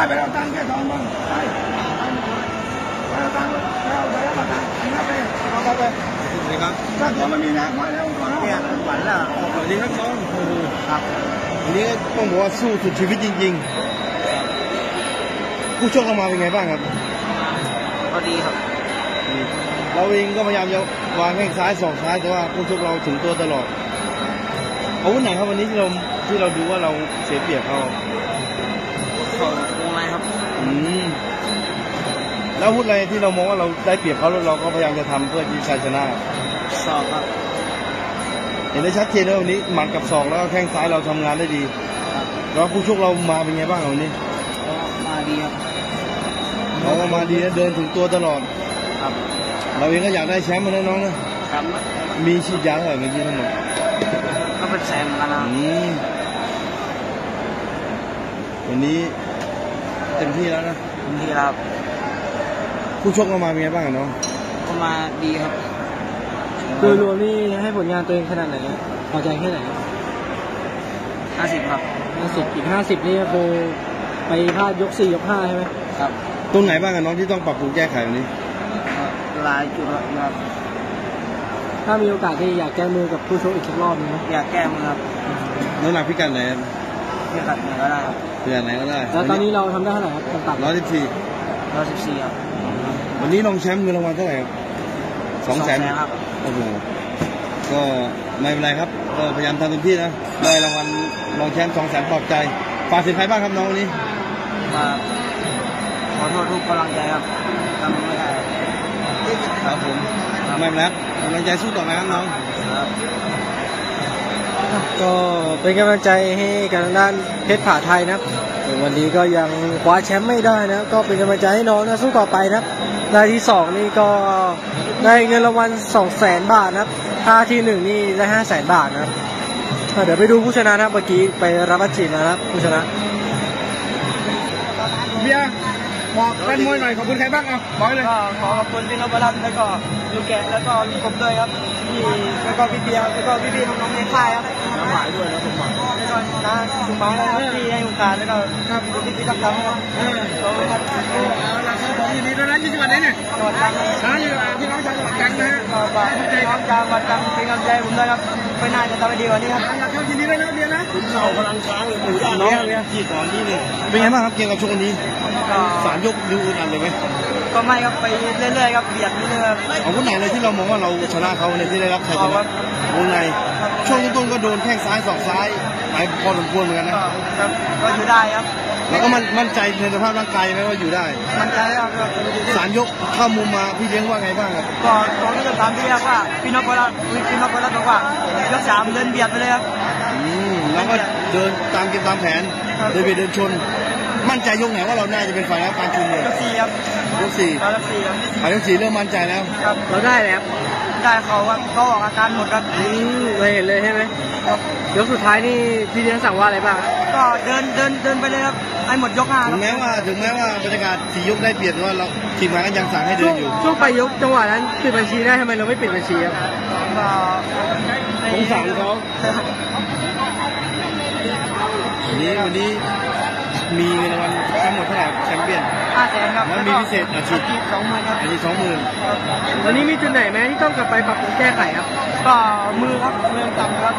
ได้ไปเอาตังค์แค่สองพันไปไปเอาตังค์ไปเอาไปเอาตังค์นับไปเอาไปนี่ครับถ้าตัวมันมีนะมาแล้วก่อนเนี่ยนะฝันละออกแบบนี้ครับน้องครับวันนี้ต้องบอกว่าสู้สุดชีวิตจริงๆผู้ชกเรามาเป็นไงบ้างครับก็ดีครับเราเองก็พยายามจะวางแข้งซ้ายสองซ้ายแต่ว่าผู้ชกเราถึงตัวตลอดอาวุธไหนครับวันนี้ที่เราที่เราดูว่าเราเสียเปรียบเขา แล้วอาวุธอะไรที่เรามองว่าเราได้เปรียบเขาแล้วเราก็พยายามจะทำเพื่อที่ชัยชนะ สอบครับ เห็นได้ชัดเจนเลยวันนี้หมัดกับศอกแล้วก็แข้งซ้ายเราทำงานได้ดี ครับแล้วผู้ชกเรามาเป็นไงบ้างวันนี้ก็มาดีครับเขาก็มาดีนะเดินถึงตัวตลอด ครับเราเองก็อยากได้แชมป์มาแน่น้องนะครับมีฉีดยาเท่าไหร่เมื่อกี้ทั้งหมดก็เป็นแซมกันนะครับอืมวันนี้ เต็มที่แล้วนะทีนี้ครับผู้ชกเรามาเป็นไงบ้างอะน้องก็มาดีครับโดยรวมนี่ให้ผลงานตัวเองขนาดไหนพอใจแค่ไหนห้าสิบครับห้าสิบอีกห้าสิบนี่ก็คือไปพลาดยกสี่ยกห้าใช่ไหมครับตรงไหนบ้างอะน้องที่ต้องปรับปรุงแก้ไขวันนี้ก็หลายจุดครับถ้ามีโอกาสที่อยากแก้มือกับผู้ชกอีกสักรอบนึงนะอยากแก้มือครับน้ำหนักพิกัดไหน ครับที่ขัดเหนือก็ได้ครับพิกัดไหนก็ได้แล้วตอนนี้เราทำได้เท่าไหร่ครับต่ำร้อยสิบสี่ร้อยสิบสี่ครับวันนี้ลองแชมป์เงินรางวัลเท่าไหร่ครับสองแสนครับโอ้โหก็ไม่เป็นไรครับก็พยายามทำเต็มที่นะได้รางวัลรองแชมป์สองแสนปลอบใจฝากถึงใครบ้างครับน้องวันนี้มาขอโทษทุกกำลังใจครับทำไม่ได้ครับครับผมไม่เป็นไรครับกำลังใจสู้ต่อนะครับน้องครับ ก็เป็นกำลังใจให้กับทางด้านเพชรผาไทยนะครับวันนี้ก็ยังคว้าแชมป์ไม่ได้นะก็เป็นกำลังใจให้น้องนะสู้ต่อไปนะรับได้ที่สองนี่ก็ได้เงินรางวัลสองแสนบาทนะครับถ้าที่หนึ่งนี่ได้ห้าแสนบาทนะครับเดี๋ยวไปดูผู้ชนะนะเมื่อกี้ไปรับวัตจีมานะครับผู้ชนะเบียร์ บอกแฟนมวยหน่อยขอบคุณใครบ้างอะบอกเลยก็ขอขอบคุณพี่นพรัตน์แล้วก็ลูกแกะแล้วก็พี่กบด้วยครับพี่แล้วก็พี่เบียร์แล้วก็พี่พี่น้องๆในค่ายครับน้ำหวายด้วยนะผมหวายแล้วก็นะคุณหมายนะครับที่ให้โอกาสแล้วก็ครับพี่พี่ตักทำครับขอบคุณครับ เอาละครับผมยินดีด้วยนะที่จังหวัดไหนเนี่ยจังหวัดตรังนะอยู่ที่น้องชายจังหวัดตรังนะฮะก็ฝากน้องจากวัดตรังเป็นกำลังใจให้ผมด้วยครับไปหน้าจะทำให้ดีกว่านี้ครับเอาละครับยินดีด้วยนะเบียร์นะเข่าพลังช้างเลยหมูด้านน้องที่ก่อนนี่เลยเป็นไงบ้างครับเกมกับชกวันนี้ก็สามยกดูอึดอัดเลยไหมก็ไม่ครับไปเรื่อยๆครับเบียดเรื่อยๆครับอาวุธไหนเลยที่เรามองว่าเราชนะเขาในที่ได้รับชัยชเอาครันะบวงในช่วงต้นๆก็โดนแข้งซ้ายสอกซ้ายหลายพอสมควรเหมือนกันนะก็ครับก็อยู่ได้ครับ แล้วก็มันมั่นใจในสภาพร่างกายไหมว่าอยู่ได้ มันใจครับก็สามยกเข้ามุมมาพี่เลี้ยงว่าไงบ้างครับก็ตอนนี้จะถามพี่ครับว่าพี่นพรัตน์พี่นพรัตน์บอกว่ายกสามเดินเบียดไปเลยครับอืมแล้วก็เดินตามเกมตามแผนครับเดินไปเดินชน มั่นใจยกไหนว่าเราน่าจะเป็นฝ่ายรับการชุมเลยยกสี่ครับยกสี่ตอนยกสี่ครับฝ่ายยกสี่เริ่มมั่นใจแล้วครับเราได้แล้วได้เขาครับเขาออกอาการหมดครับอืมเราเห็นเลยใช่ไหมยกสุดท้ายนี่พี่เลี้ยงสั่งว่าอะไรบ้างก็เดินเดินเดินไปเลยครับให้หมดยกห้าคถึรับงแม้ว่าถึงแม้ว่าบรรยากาศสี่ยกได้เปรียบแต่ว่าเราทีมงานก็ยังสั่งให้เดิช่วนงอยู่ช่วงไปยกจังหวะนั้นปิดบัญชีได้ทำไมเราไม่ปิดบัญชีครับก็สงสารเขาวันนี้วันนี้ มีเงินรางวัลทั้งหมดเท่าไหร่แชมเปี้ยน ห้าแสนครับแล้วมีพิเศษอาชีพ สองหมื่นครับอันนี้สองหมื่นตอนนี้มีจุดไหนไหมที่ต้องกลับไปปรับปรุงแก้ไขครับก็มือครับมือต่ำครับ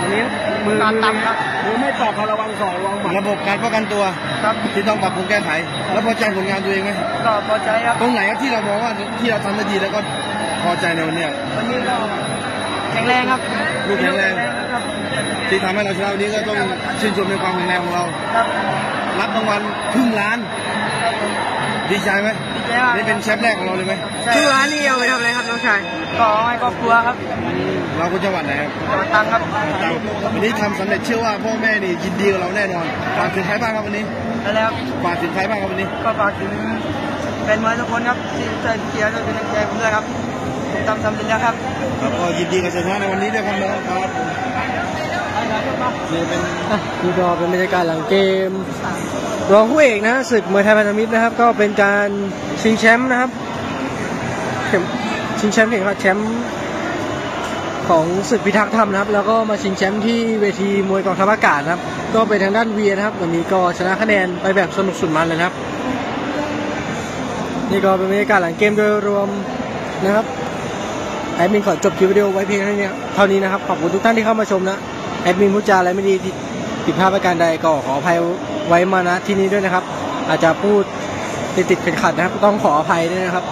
ตอนนี้มือการต่ำครับ มือไม่ตอบพอระวังสองระวังหมัดระบบการป้องกันตัวครับที่ต้องปรับปรุงแก้ไข แล้วพอใจผลงานตัวเองไหมก็พอใจครับ ตรงไหนครับที่เรามองว่าที่เราทำได้ดีแล้วก็พอใจในวันเนี้ย วันนี้ก็แข็งแรงครับลูกแข็งแรงครับที่ทำให้เราชนะวันนี้ก็ต้องชื่นชมในความแข็งแรงของเราครับรับรางวัลครึ่งล้าน ดีใจไหมดีใจมากนี่เป็นแชมป์แรกของเราเลยไหมใช่ชื่อร้านนี่เอาไปทำอะไรครับน้องชายก็ให้ครอบครัวครับเราคนจังหวัดไหนครับจังหวัดตรังครับเราวันนี้ทำสำเร็จเชื่อว่าพ่อแม่นี่ยินดีกับเราแน่นอนฝากถึงใครบ้างครับวันนี้แล้วแล้วฝากถึงใครบ้างครับวันนี้ก็ฝากถึงแฟนมวยทุกคนครับที่ช่วยเชียร์ด้วยเป็นกำลังใจผมด้วยครับ ผมทำสำเร็จแล้วครับแล้วก็ยินดีกับชัยชนะในวันนี้ด้วยครับน้องครับนี่เป็นอะนี่ก็เป็นบรรยากาศหลังเกม รองคู่เอกนะศึกมวยไทยพันธมิตรนะครับ ก็เป็นการชิงแชมป์นะครับเข็มชิงแชมป์เข็มขัดแชมป์ของศึกพิทักษ์ธรรมนะครับ แล้วก็มาชิงแชมป์ที่เวทีมวยกองทัพอากาศนะครับ ก็เป็นทางด้านเวียนะครับ วันนี้ก็ชนะคะแนนไปแบบสนุกสุดมันเลยนะครับ นี่ก็เป็นบรรยากาศหลังเกมโดยรวมนะครับ แอดมินขอจบคลิปวิดีโอไว้เพียงเท่านี้เท่านี้นะครับ ขอบคุณทุกท่านที่เข้ามาชมนะ แอดมินพูดจาอะไรไม่ดีผิดพลาดประการใดก็ขออภัยไว้มานะที่นี้ด้วยนะครับ อาจจะพูดติดติดเป็นขัดนะครับ ต้องขออภัยด้วยนะครับ